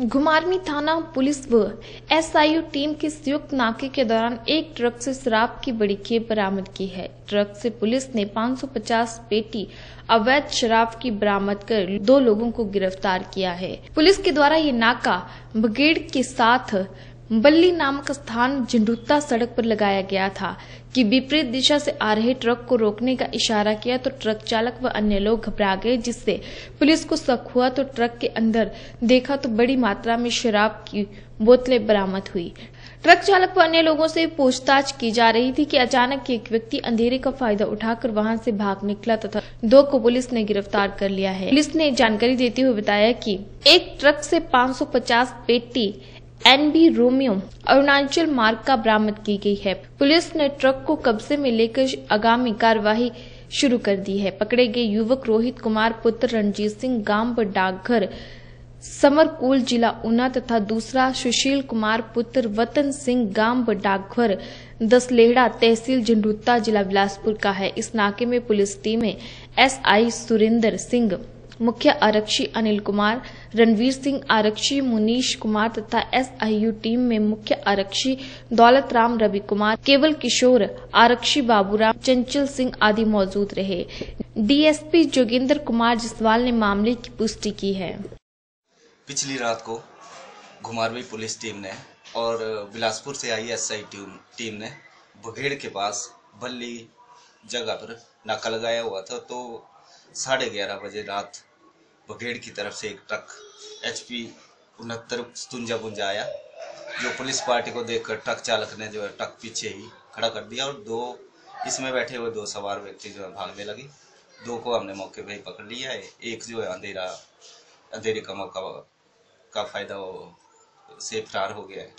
घुमारवी थाना पुलिस व SIU team की संयुक्त नाके के दौरान एक ट्रक से शराब की बड़ी खेप बरामद की है। ट्रक से पुलिस ने 550 पेटी अवैध शराब की बरामद कर दो लोगों को गिरफ़्तार किया है। पुलिस के द्वारा ये नाका बगेड़ के साथ बल्ली नामक स्थान झंडुत्ता सड़क पर लगाया गया था कि विपरीत दिशा से आ रहे ट्रक को रोकने का इशारा किया तो ट्रक चालक व अन्य लोग घबरा गए, जिससे पुलिस को शक हुआ तो ट्रक के अंदर देखा तो बड़ी मात्रा में शराब की बोतलें बरामद हुई। ट्रक चालक व अन्य लोगों से पूछताछ की जा रही थी कि अचानक एक व्यक्ति अंधेरे का फ़ायदा उठाकर वहाँ से भाग निकला तथा दो को पुलिस ने गिरफ़्तार कर लिया है। पुलिस ने जानकारी देते हुए बताया कि एक ट्रक से 550 पेटी एनबी रोमियो, अरुणाचल मार्ग का बरामद की गई है। पुलिस ने ट्रक को कब्जे में लेकर आगामी कार्यवाही शुरू कर दी है। पकड़े गए युवक रोहित कुमार, पुत्र रणजीत सिंह, गाँव डाकघर समरकुल जिला ऊना तथा दूसरा सुशील कुमार, पुत्र वतन सिंह, गाँव डाकघर दसलेहड़ा तहसील झंडुत्ता जिला बिलासपुर का है। इस नाके में police team SI Surendra Singh मुख्य आरक्षी अनिल कुमार, रणवीर सिंह आरक्षी मुनीश कुमार तथा एसआईयू टीम में मुख्य आरक्षी दौलत राम रवि कुमार केवल किशोर, आरक्षी बाबूराम, चंचल सिंह आदि मौजूद रहे। डीएसपी जोगिंदर कुमार जिसवाल ने मामले की पुष्टि की है। पिछली रात को घुमारवी पुलिस टीम ने और बिलासपुर से आई एसआई टीम टीम ने बघेड़ के पास बल्ली जगह पर नाका लगाया हुआ था। तो साढ़े ग्यारह बजे रात बघेड़ की तरफ़ से एक ट्रक एच पी उनहत्तर स्तुंजा बुंजा आया, जो पुलिस पार्टी को देखकर ट्रक चालक ने जो है ट्रक पीछे ही खड़ा कर दिया और दो, इसमें बैठे हुए दो सवार व्यक्ति जो है भागने लगी। दो को हमने मौके पर ही पकड़ लिया है। एक जो है अंधेरा, अंधेरे का मौका, का फ़ायदा वो से फरार हो गया है।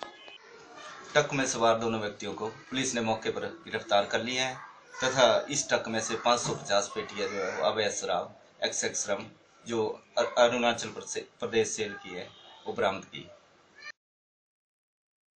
ट्रक में सवार दोनों व्यक्तियों को पुलिस ने मौके पर गिरफ़्तार कर लिया है। तथा इस ट्रक में से 550 पेटियाँ जो है अवैध शराब, एक्स एक्स जो अरुणाचल प्रदेश सेल की है वो बरामद की।